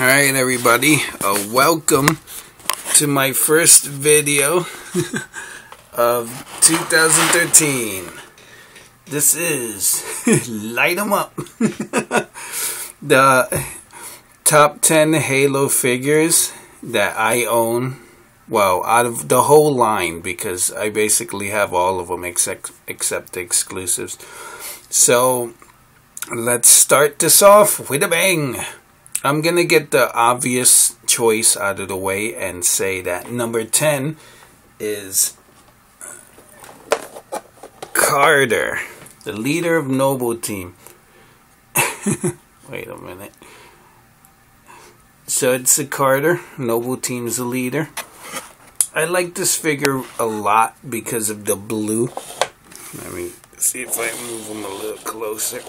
Alright everybody, uh, welcome to my first video of 2013. This is Light 'em Up. the top 10 Halo figures that I own. Well, out of the whole line because I basically have all of them except, except the exclusives. So, let's start this off with a bang. I'm going to get the obvious choice out of the way and say that number 10 is Carter, the leader of Noble Team. Wait a minute. So it's a Carter, Noble Team's the leader. I like this figure a lot because of the blue. Let me see if I move him a little closer.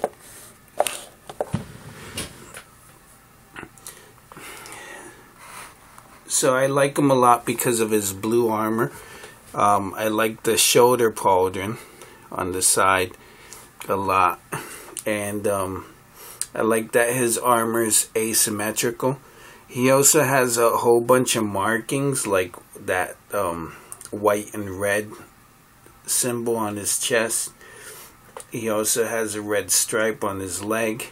So I like him a lot because of his blue armor. Um, I like the shoulder pauldron on the side a lot. And um, I like that his armor is asymmetrical. He also has a whole bunch of markings like that um, white and red symbol on his chest. He also has a red stripe on his leg.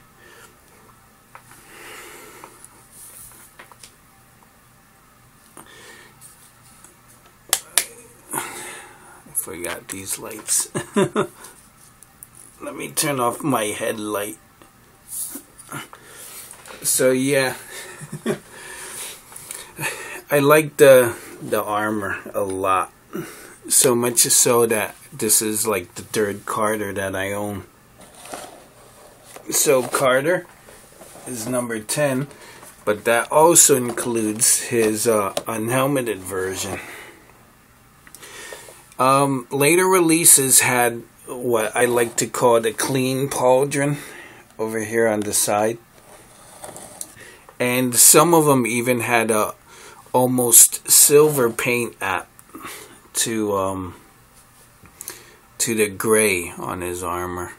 Forgot these lights. Let me turn off my headlight. So yeah, I like the the armor a lot. So much so that this is like the third Carter that I own. So Carter is number 10, but that also includes his uh, unhelmeted version. Um, later releases had what I like to call the clean pauldron over here on the side. And some of them even had a almost silver paint app to um, to the gray on his armor.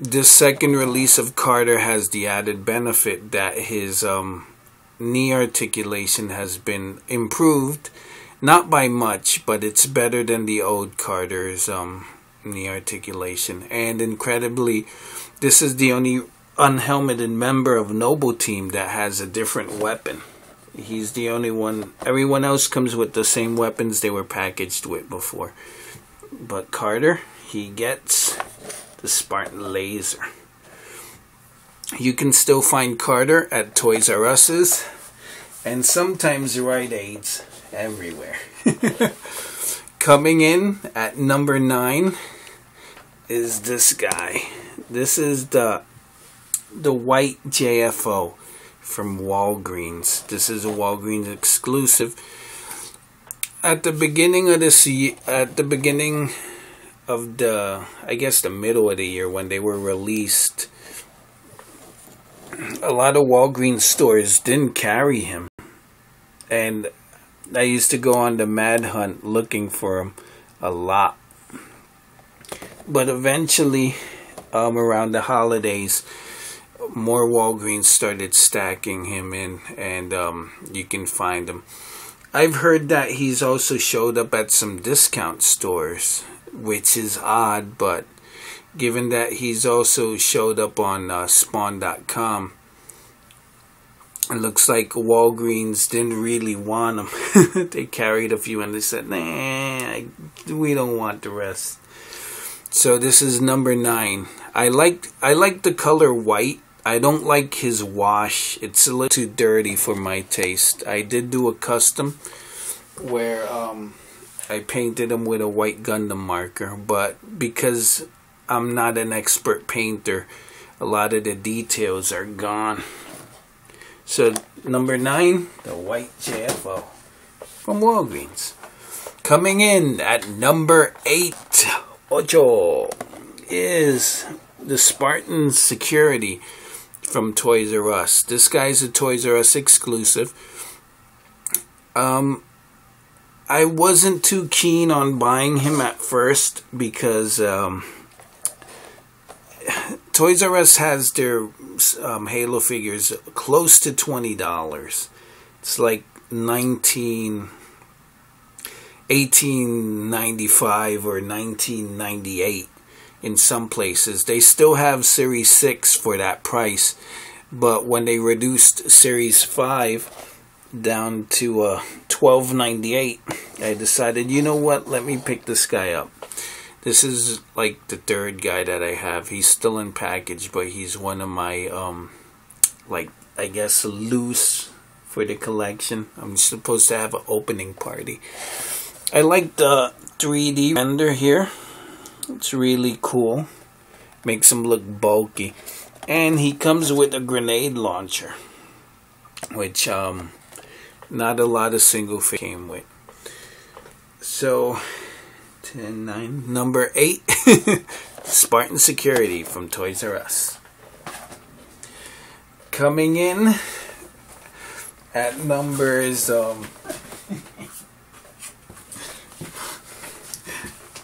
This second release of Carter has the added benefit that his um, knee articulation has been improved not by much, but it's better than the old Carter's um, knee articulation. And incredibly, this is the only unhelmeted member of Noble Team that has a different weapon. He's the only one. Everyone else comes with the same weapons they were packaged with before. But Carter, he gets the Spartan laser. You can still find Carter at Toys R Us's and sometimes Rite Aids everywhere. Coming in at number nine is this guy. This is the the white JFO from Walgreens. This is a Walgreens exclusive. At the beginning of this at the beginning of the I guess the middle of the year when they were released a lot of Walgreens stores didn't carry him. And I used to go on the mad hunt looking for him a lot. But eventually, um, around the holidays, more Walgreens started stacking him in, and um, you can find him. I've heard that he's also showed up at some discount stores, which is odd, but given that he's also showed up on uh, Spawn.com, it looks like Walgreens didn't really want them. they carried a few and they said, nah, we don't want the rest. So this is number nine. I like I like the color white. I don't like his wash. It's a little too dirty for my taste. I did do a custom where um, I painted him with a white Gundam marker, but because I'm not an expert painter, a lot of the details are gone. So number nine, the white JFO from Walgreens. Coming in at number eight, ocho, is the Spartan Security from Toys R Us. This guy's a Toys R Us exclusive. Um, I wasn't too keen on buying him at first because um, Toys R Us has their um, Halo figures close to twenty dollars. It's like nineteen. 1895 or 1998 in some places. They still have Series 6 for that price, but when they reduced Series 5 down to uh, 1298, I decided, you know what, let me pick this guy up. This is like the third guy that I have. He's still in package, but he's one of my, um, like, I guess, loose for the collection. I'm supposed to have an opening party. I like the 3D render here. It's really cool. Makes him look bulky. And he comes with a grenade launcher. Which um not a lot of single came with. So 10 9 number 8 Spartan Security from Toys R Us. Coming in at numbers um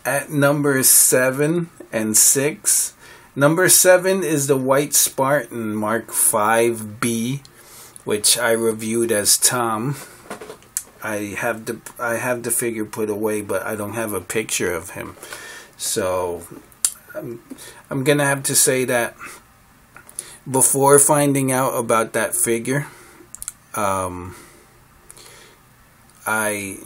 at numbers seven and six. Number seven is the White Spartan Mark 5B, which I reviewed as Tom. I have the I have the figure put away, but I don't have a picture of him. So I'm, I'm gonna have to say that before finding out about that figure, um, I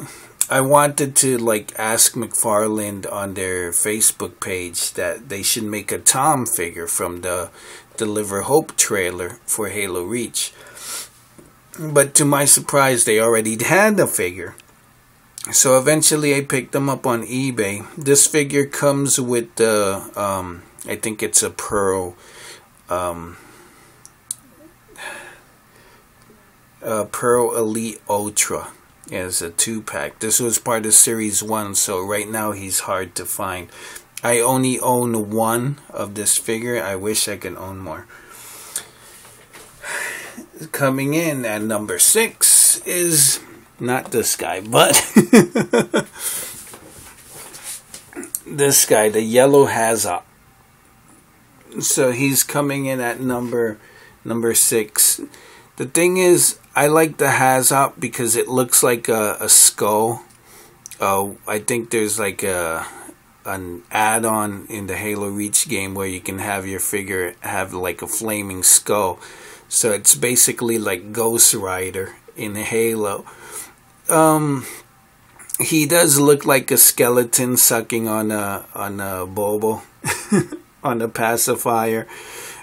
I wanted to like ask McFarlane on their Facebook page that they should make a Tom figure from the Deliver Hope trailer for Halo Reach. But to my surprise, they already had the figure. So eventually, I picked them up on eBay. This figure comes with the, um, I think it's a Pearl, um, uh, Pearl Elite Ultra as a two pack. This was part of Series 1, so right now he's hard to find. I only own one of this figure. I wish I could own more. Coming in at number 6 is not this guy, but this guy, the yellow HAZOP. So he's coming in at number number 6. The thing is, I like the HAZOP because it looks like a, a skull. Uh, I think there's like a an add-on in the Halo Reach game where you can have your figure have like a flaming skull. So it's basically like Ghost Rider in Halo. Um, he does look like a skeleton sucking on a on a bobo on a pacifier.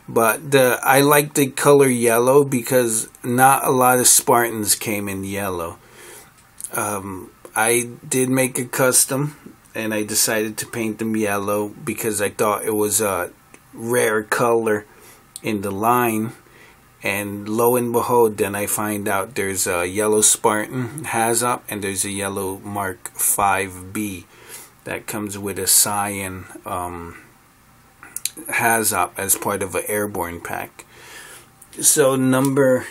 But the I like the color yellow because not a lot of Spartans came in yellow. Um, I did make a custom and I decided to paint them yellow because I thought it was a rare color in the line. And lo and behold, then I find out there's a yellow Spartan HAZOP and there's a yellow Mark 5B that comes with a cyan um, HAZOP as part of an airborne pack. So number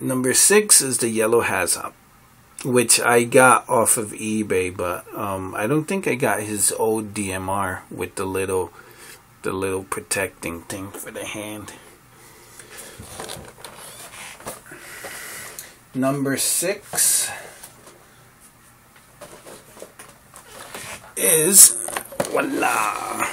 number six is the yellow HAZOP, which I got off of eBay, but um, I don't think I got his old DMR with the little the little protecting thing for the hand. Number six is voila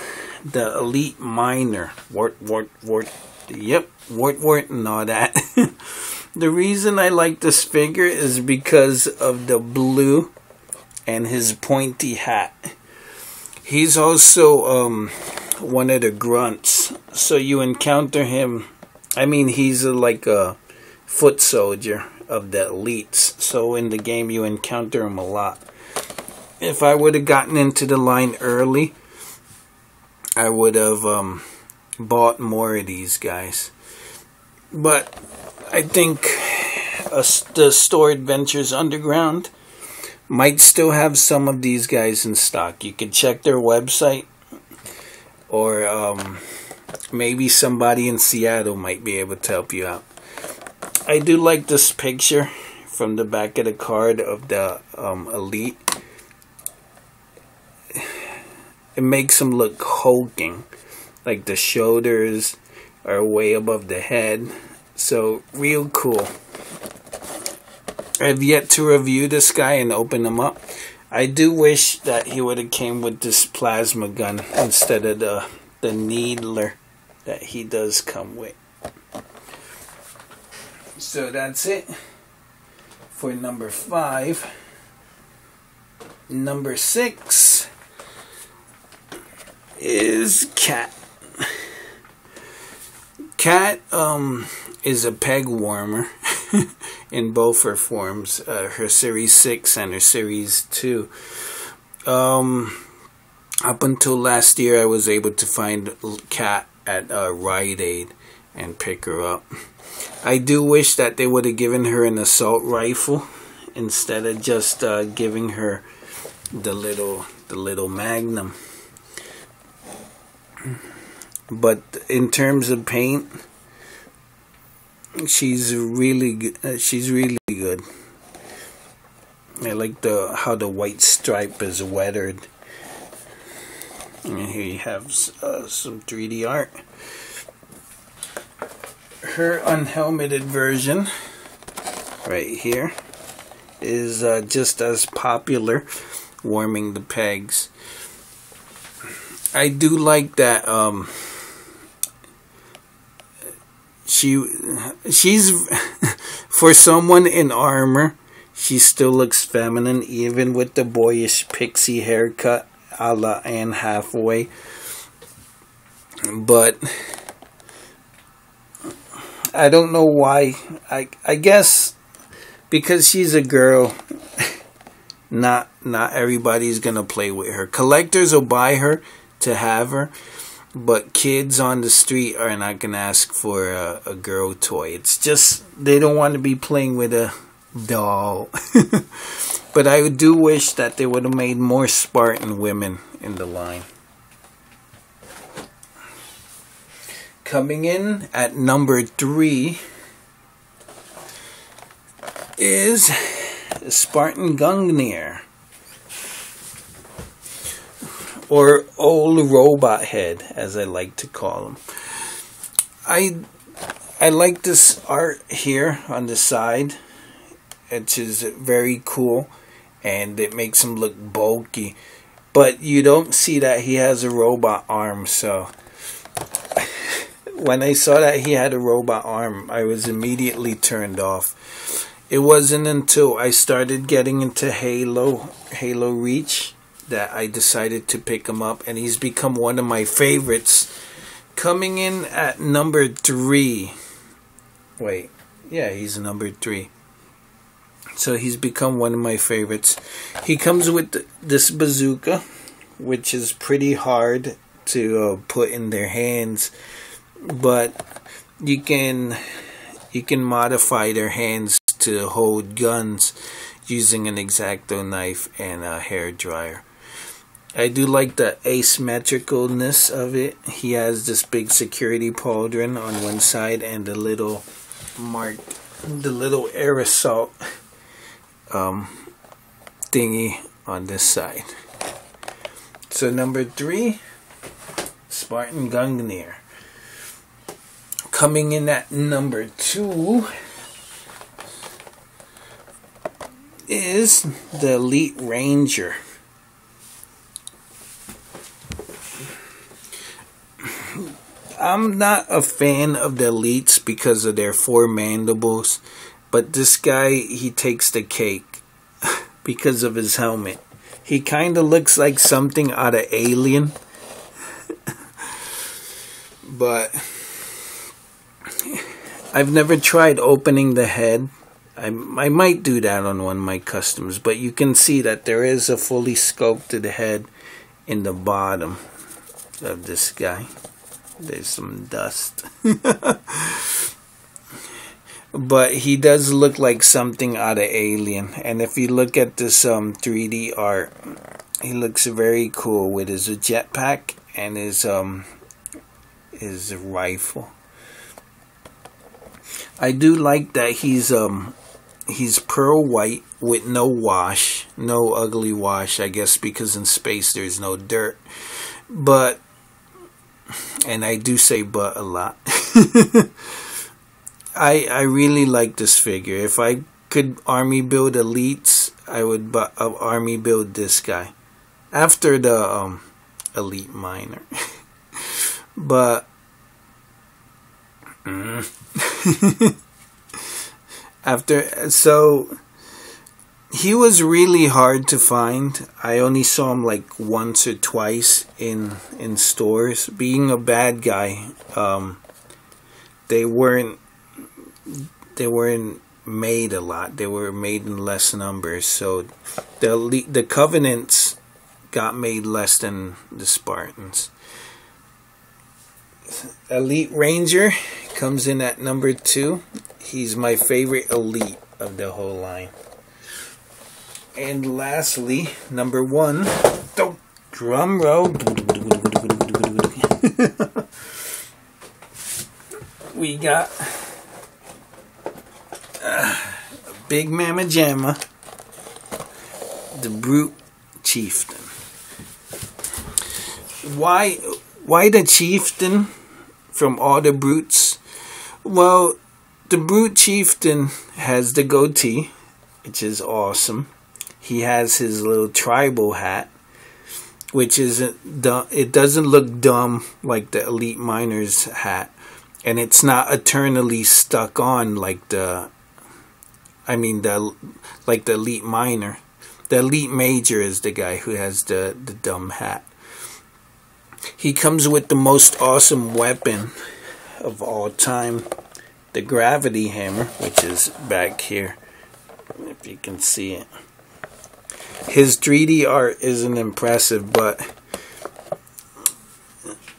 the elite minor. Wart, wart, wart. Yep, wart, wart, and all that. the reason I like this figure is because of the blue and his pointy hat. He's also um, one of the grunts. So you encounter him. I mean, he's a, like a foot soldier of the elites. So in the game, you encounter him a lot. If I would have gotten into the line early, I would have um, bought more of these guys. But I think the Store Adventures Underground might still have some of these guys in stock. You can check their website, or um, maybe somebody in Seattle might be able to help you out. I do like this picture from the back of the card of the um, Elite it makes him look hulking. Like the shoulders are way above the head. So real cool. I've yet to review this guy and open him up. I do wish that he would have came with this plasma gun instead of the the needler that he does come with. So that's it for number five. Number six is cat. Cat um, is a peg warmer in both her forms, uh, her Series 6 and her Series 2. Um, up until last year, I was able to find Cat at uh, Rite Aid and pick her up. I do wish that they would have given her an assault rifle instead of just uh, giving her the little the little magnum. But in terms of paint, she's really uh, she's really good. I like the how the white stripe is weathered. And here you have uh, some 3D art. Her unhelmeted version, right here, is uh, just as popular, warming the pegs. I do like that. Um, she she's for someone in armor she still looks feminine even with the boyish pixie haircut a la Anne Hathaway but I don't know why. I I guess because she's a girl not not everybody's gonna play with her. Collectors will buy her to have her but kids on the street are not gonna ask for a, a girl toy. It's just they don't want to be playing with a doll. but I do wish that they would have made more Spartan women in the line. Coming in at number three is Spartan Gungnir or old robot head, as I like to call him. I I like this art here on the side. It is very cool, and it makes him look bulky. But you don't see that he has a robot arm, so when I saw that he had a robot arm, I was immediately turned off. It wasn't until I started getting into Halo, Halo Reach, that I decided to pick him up, and he's become one of my favorites. Coming in at number three. Wait, yeah, he's number three. So he's become one of my favorites. He comes with this bazooka, which is pretty hard to uh, put in their hands, but you can you can modify their hands to hold guns using an exacto knife and a hair dryer. I do like the asymmetricalness of it. He has this big security pauldron on one side and the little mark, the little aerosol um, thingy on this side. So number three, Spartan Gungnir. Coming in at number two is the Elite Ranger. I'm not a fan of the elites because of their four mandibles, but this guy he takes the cake because of his helmet. He kind of looks like something out of Alien, but I've never tried opening the head. I, I might do that on one of my customs, but you can see that there is a fully sculpted head in the bottom of this guy. There's some dust. but he does look like something out of Alien. And if you look at this um 3D art, he looks very cool with his jetpack and his um his rifle. I do like that he's um he's pearl white with no wash, no ugly wash, I guess because in space there's no dirt. But and I do say but a lot. I I really like this figure. If I could army build elites, I would uh, army build this guy after the um, elite minor. but mm. after so he was really hard to find. I only saw him like once or twice in in stores. Being a bad guy, um, they weren't they weren't made a lot. They were made in less numbers. So the the covenants got made less than the Spartans. Elite Ranger comes in at number two. He's my favorite elite of the whole line. And lastly, number one, drum roll. we got Big Mama Jamma, the Brute Chieftain. Why, why the Chieftain from all the brutes? Well, the Brute Chieftain has the goatee, which is awesome he has his little tribal hat, which isn't dumb. It doesn't look dumb like the elite minor's hat, and it's not eternally stuck on like the. I mean the like the elite minor. The elite major is the guy who has the the dumb hat. He comes with the most awesome weapon of all time, the gravity hammer, which is back here, if you can see it his 3D art isn't impressive, but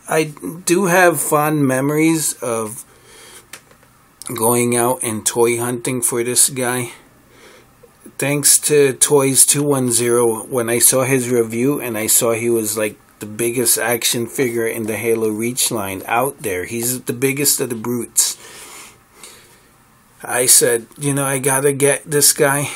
I do have fond memories of going out and toy hunting for this guy. Thanks to Toys 210, when I saw his review and I saw he was like the biggest action figure in the Halo Reach line out there, he's the biggest of the brutes. I said, you know, I gotta get this guy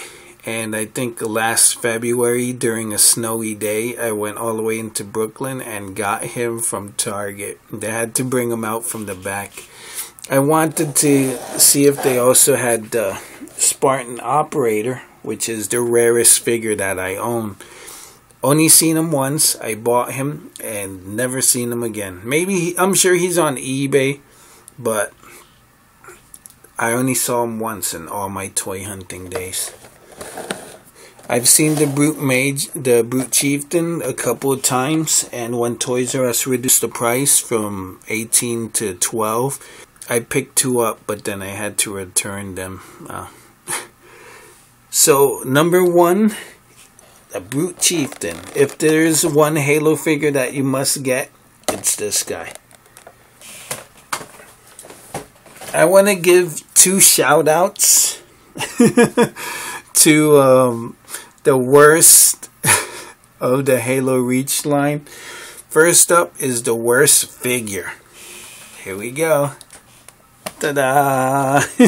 and I think last February during a snowy day, I went all the way into Brooklyn and got him from Target. They had to bring him out from the back. I wanted to see if they also had the Spartan Operator, which is the rarest figure that I own. Only seen him once. I bought him and never seen him again. Maybe he, I'm sure he's on eBay, but I only saw him once in all my toy hunting days. I've seen the Brute Mage, the Brute Chieftain a couple of times, and when Toys R Us reduced the price from 18 to 12, I picked two up, but then I had to return them. Uh, so, number one, the Brute Chieftain. If there's one Halo figure that you must get, it's this guy. I want to give two shout outs. to um, the worst of the Halo Reach line. First up is the worst figure. Here we go. Ta da!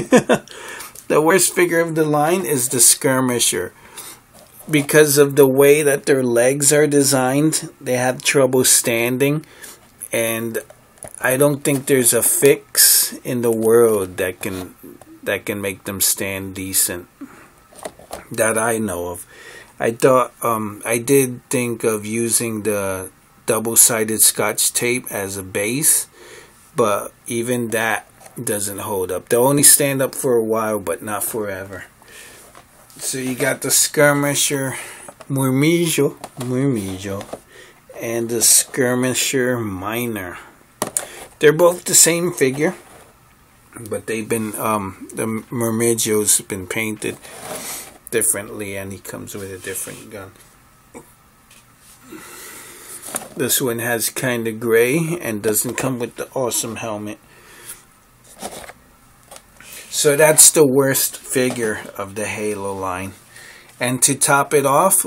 the worst figure of the line is the Skirmisher. Because of the way that their legs are designed, they have trouble standing. And I don't think there's a fix in the world that can that can make them stand decent that I know of. I thought um, I did think of using the double-sided scotch tape as a base, but even that doesn't hold up. They'll only stand up for a while, but not forever. So you got the skirmisher Murmillo, Murmillo, and the skirmisher minor. They're both the same figure, but they've been um, the Murmillo's been painted differently and he comes with a different gun. This one has kind of gray and doesn't come with the awesome helmet. So that's the worst figure of the Halo line. And to top it off,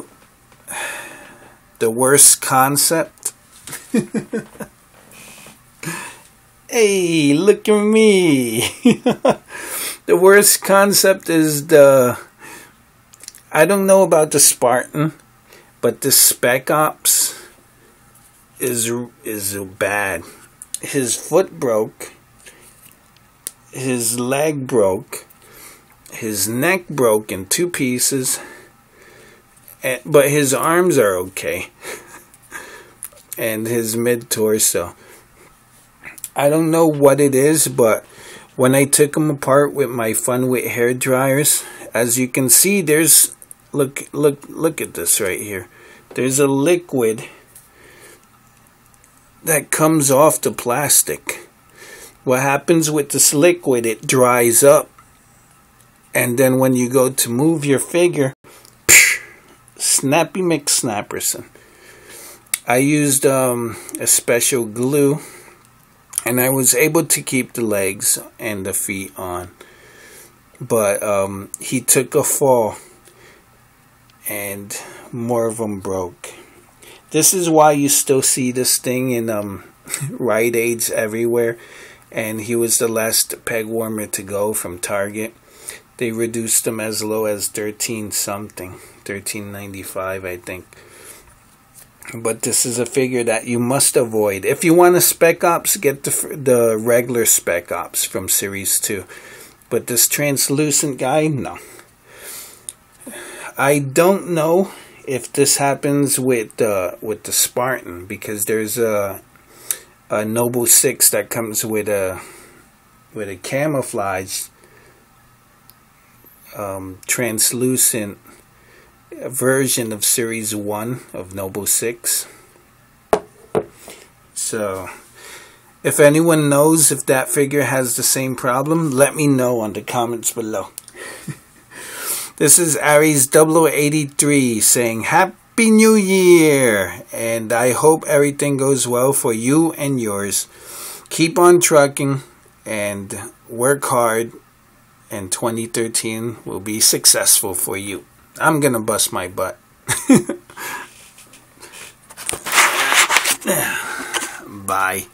the worst concept. hey, look at me. the worst concept is the I don't know about the Spartan, but the Spec Ops is is bad. His foot broke, his leg broke, his neck broke in two pieces, but his arms are okay, and his mid torso. I don't know what it is, but when I took them apart with my Fun-Wit hair dryers, as you can see, there's look look look at this right here. There's a liquid that comes off the plastic. What happens with this liquid, it dries up. And then when you go to move your figure, Snappy McSnapperson. I used um, a special glue and I was able to keep the legs and the feet on. But um, he took a fall and more of them broke. This is why you still see this thing in um, Rite Aids everywhere. And he was the last peg warmer to go from Target. They reduced them as low as 13 something, 13.95 I think. But this is a figure that you must avoid. If you want a Spec Ops, get the the regular Spec Ops from Series 2. But this translucent guy, no. I don't know if this happens with uh, with the Spartan because there's a a Noble Six that comes with a with a camouflage um, translucent version of Series One of Noble Six. So, if anyone knows if that figure has the same problem, let me know on the comments below. This is Aries 0083 saying Happy New Year! And I hope everything goes well for you and yours. Keep on trucking and work hard, and 2013 will be successful for you. I'm gonna bust my butt. Bye.